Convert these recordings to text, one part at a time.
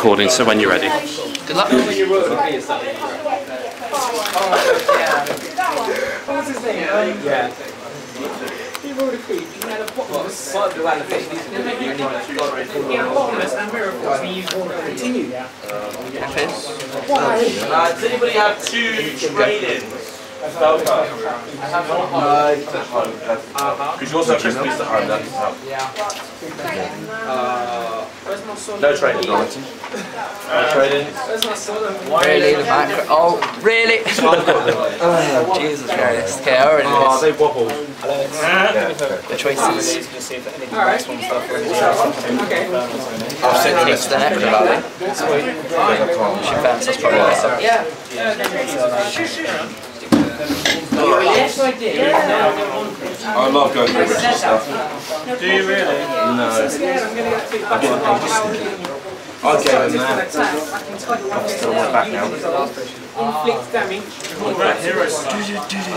recording, so when you're ready. Good luck. What was his name? Yeah. He wrote a tweet. He had a bottomless. Yeah, bottomless and miracles. And you continue. Yeah. Uh, does anybody have two trade-ins? Spell cards? Because you also have Chris Priest at home, that doesn't help. Where's my sword? No trade-ins, no trade-ins. Where's my sword? Really, the macro. Oh, really? oh, Jesus Christ. Okay, I already know Oh, they wobble. The choices. Alright. Okay. I'll sit next to the neck about it. She fans us probably later. Yeah. Yes, I did. I love going through Rich's stuff. Do you really? No. I'm scared. I'm gonna get too I gave him that. Still my back now. Inflict damage. I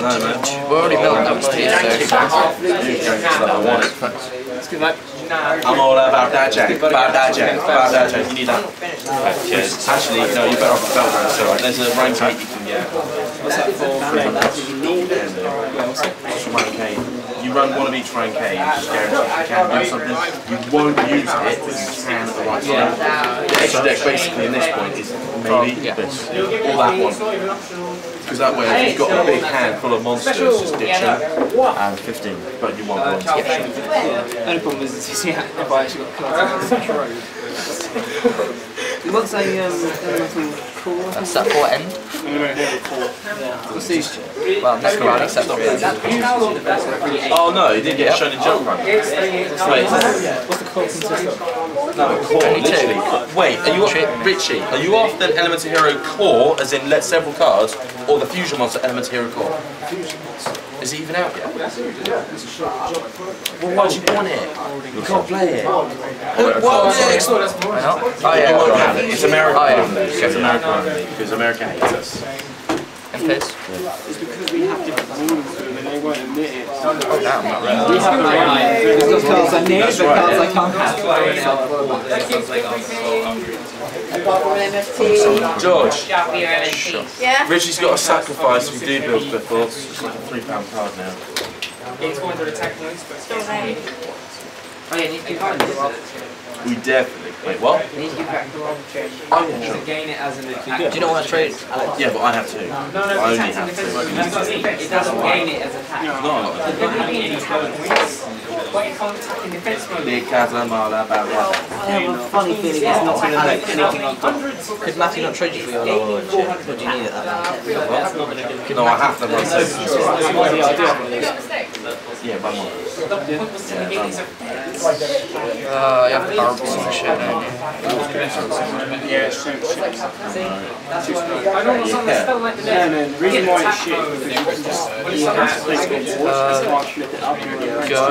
know, man. We're already building up to these, so. I'm all about that jack, about that jack, about that jack. You need that. Cheers. Actually, no, you're better off the belt round, so there's a range mate you can get. What's that for? What's from rank A? You run one of each rank A, you just guarantee you can do something. You won't use it, but you can at the right time. The extra deck basically in this point is maybe this, or that one. Because that way, if you've got a big hand full of monsters, just ditch them. And 15, but you want one to get Only problem is, is yeah, if I actually got cards on the road. What's a um, elemental core? That's that four end. What's these? Well, this round except for the end. Oh no, he didn't get shown in jump run. Wait, What's the core consist of? no, core, literally. Wait, are you Richie? Are you after an Elemental Hero core, as in let several cards, or the Fusion Monster Elemental Hero core? Is it even out yet? Well, why do you want it? You can't play it. What? Oh, yeah. You won't have it. It's American Oh, yeah. It's American because America hates us. And piss. It's because we have different rules to them and they won't admit it. Oh, damn, not really. We have the right. There's cards I need, but cards I can't Apart from MFT. George, Yeah? Richie's got a sacrifice we Do Build before. It's like a three pound card now. It's going to attack noise, but still Oh yeah, need to find We definitely. Wait, what? Need to back the wrong chair. I want to. gain it as an attack. Do you not want to trade? Yeah, but I have to. No, no, I only have attacks two. and defense. It doesn't gain it as attack. No, Not having any points. But it can't attack in defense mode. Big Casamala Barra. I have a funny feeling it's not going to affect anything I've got. Could Matthew not trade you for your lower chip? Or do you need it that bad? No, I have to run seven. Yeah, I do one of these. Yeah, run one. Uh, you have barbs and shit, don't you? Yeah, it's shit. I don't know something still like the No, no, the reason why it's shit is because you can just you have to place it on board, so I flip it up and Go.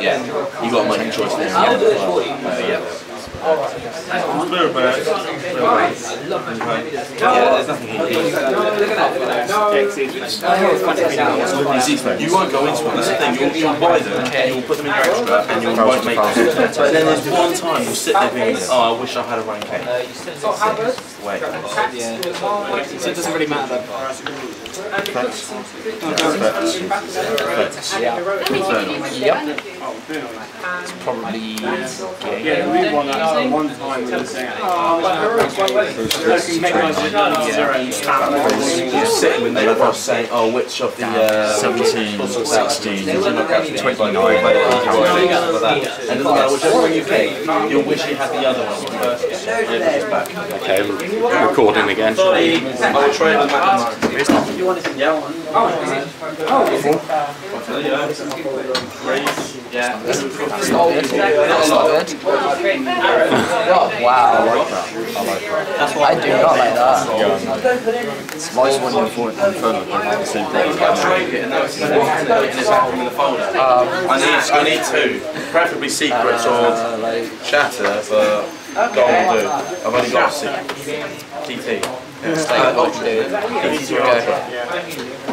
Yeah, you got to make choice there. Yeah. Yeah, there's nothing here. You won't go into it. That's the thing. You'll, you'll buy them, you'll put them in your extra, and you'll won't make them. But then there's one time you'll sit there thinking, oh, I wish I had a rank eight. Wait. So it doesn't really matter then. Yep. Probably. Yeah, the weird one, that. One time we were saying, oh, You're sitting with them across saying, oh, which of the uh, 17, 16, 29, and it doesn't matter whichever one you pick, you'll wish you had the other one first. Yeah, it's back. Okay, we're recording again. I will try and mathematics. Yeah. That's not good. That's not good. Oh, wow. That's I do not like that. Why is one you for on further the same thing? I need, I need two, preferably secrets or shatter, but gold will do. I've only got secret. TT. Stay with what you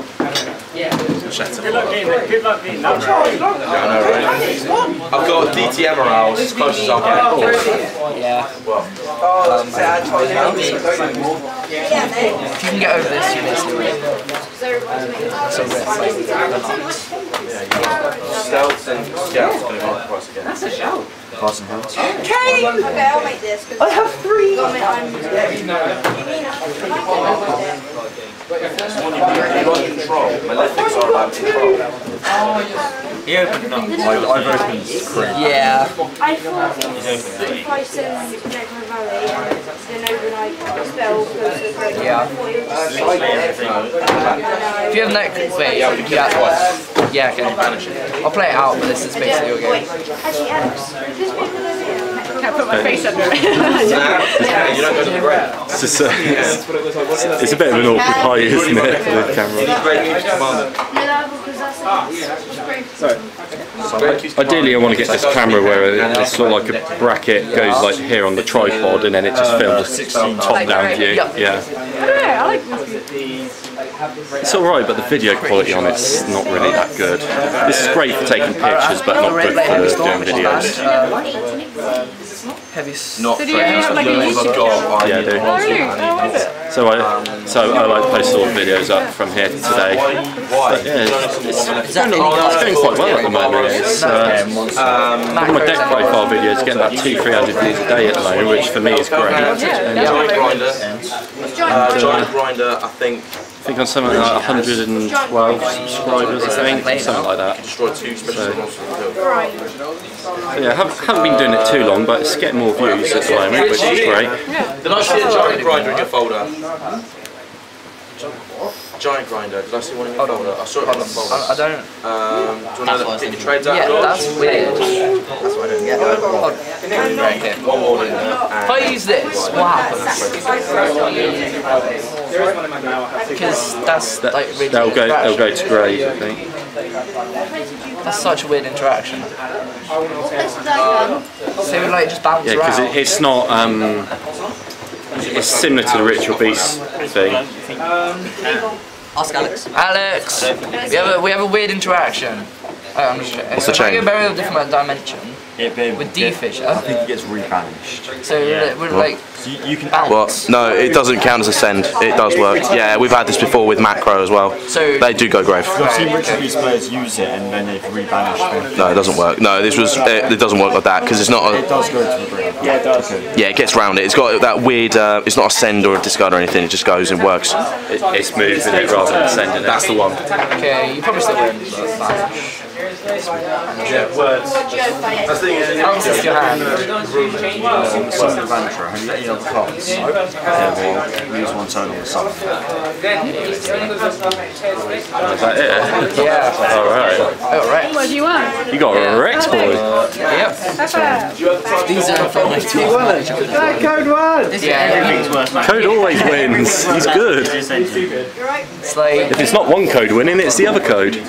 do. TT Okay. Shatter. Good luck being there. Good luck being there. Yeah, I know, right? I've got DT Emeralds as close as I'll get. Oh, oh. Yeah. Oh, sad. If you can get over this, you basically win. So rip. Stealth and Scouts going to be price again. That's a shout. Carson Hills. Okay, I'll make this. I have three. You want control. Malefics are about control. He opened up. I've, I've opened Crit. Yeah. I thought if I send Necro Valley and then overnight spell goes to the code, Yeah. I it If you have neck, wait, yeah, yeah, okay. I'll play it out, but this is basically your Wait, game. actually, Alex, this bit over. Can I put my face under it? You don't go to the. It's, just, uh, it's, it's a bit of an awkward height, isn't it, for the camera? Great use commander. No, no, because that's it's great. Great Ideally, I want to get this camera where it's sort of like a bracket goes like here on the tripod, and then it just films a top-down view. Yeah, Yeah, I like this. it's all right, but the video quality on it's not really that good. This is great for taking pictures, but not good for doing videos. Heavy. Not So do you have like a I've YouTube got. Yeah, I do. Oh, really? Oh, I love it. So I, so I like post all the videos up from here to today. Why? Yeah, it's, it's, it's going, it's going quite well at the moment. It's, uh, all my deck profile videos getting about two, three hundred views a day at the moment, which for me is great. Giant Grinder. Uh, Giant Grinder, I think, I think I'm something like 112 subscribers, I think, something like that. So yeah, I haven't, haven't been doing it too long, but it's getting more views at the moment, which is great. Did I see a Giant Grinder in your folder? Giant Grinder, did I see one in your folder? I saw it in the I, I don't. Um, do you want to get your trades out? Yeah, George? that's weird. That's what I don't get. Right here. One more in there. If I use this, what happens? There is one in my now. I have to Because that's That, like really they'll go, they'll go to grade, I think. That's such a weird interaction. This done. So we like just bounce Yeah, because it, it's not, um, it's similar to the Ritual Beast thing. Um, ask Alex. Alex, we have a we have a weird interaction. Oh, I'm just What's the chain? We're very different dimension It, it, with D Fissure. I think it gets rebanished. So we're, we're like So you, you can bounce. Well, no, it doesn't count as a send. It does work. Yeah, we've had this before with macro as well. So- they do go grave. I've seen Richard these players use it and then they've rebanished them. No, it doesn't work. No, this was it, it doesn't work like that because it's not A, It does go to the grave. Yeah, it does. yeah. It gets round it. It's got that weird. Uh, it's not a send or a discard or anything. It just goes and works. It, it's moving it rather than sending it. That's the one. Okay, you probably still win. But fine. Bounce is your hand. Summon Adventurer, have you got any other cards? Yeah, we'll use one turn on the summon. Is that it? Yeah. Alright. What do you want? You got a Rex boy. Yep. Pepper. These are from my two. Code one! Yeah. Code always wins. He's good. It's like If it's not one code winning, it's the other code.